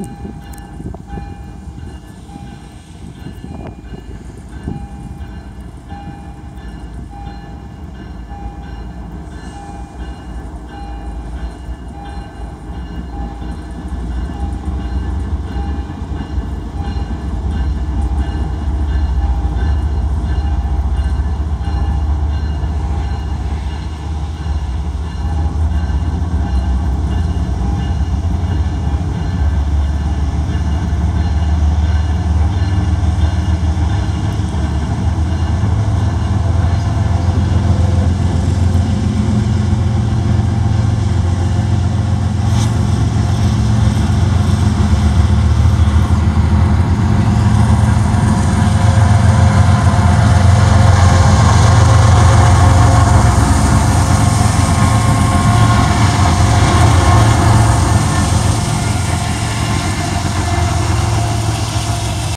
Mm-hmm.